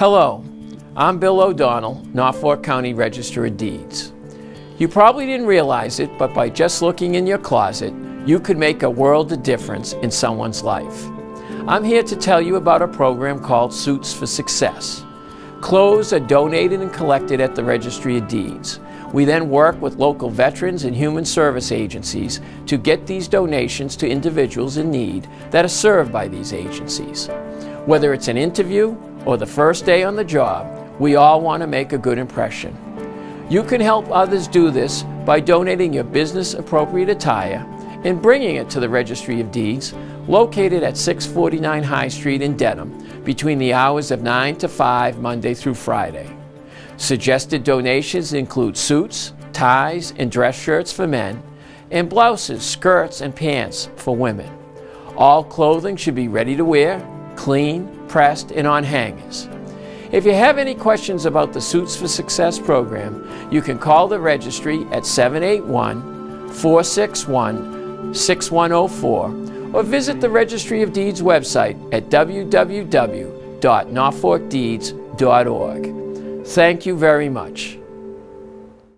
Hello, I'm Bill O'Donnell, Norfolk County Register of Deeds. You probably didn't realize it, but by just looking in your closet, you could make a world of difference in someone's life. I'm here to tell you about a program called Suits for Success. Clothes are donated and collected at the Registry of Deeds. We then work with local veterans and human service agencies to get these donations to individuals in need that are served by these agencies. Whether it's an interview or the first day on the job, we all want to make a good impression. You can help others do this by donating your business appropriate attire and bringing it to the Registry of Deeds, located at 649 High Street in Dedham, between the hours of 9 to 5 Monday through Friday. Suggested donations include suits, ties, and dress shirts for men, and blouses, skirts, and pants for women. All clothing should be ready to wear, clean, pressed, and on hangers. If you have any questions about the Suits for Success program, you can call the registry at 781 461 6104 or visit the Registry of Deeds website at www.norfolkdeeds.org. Thank you very much.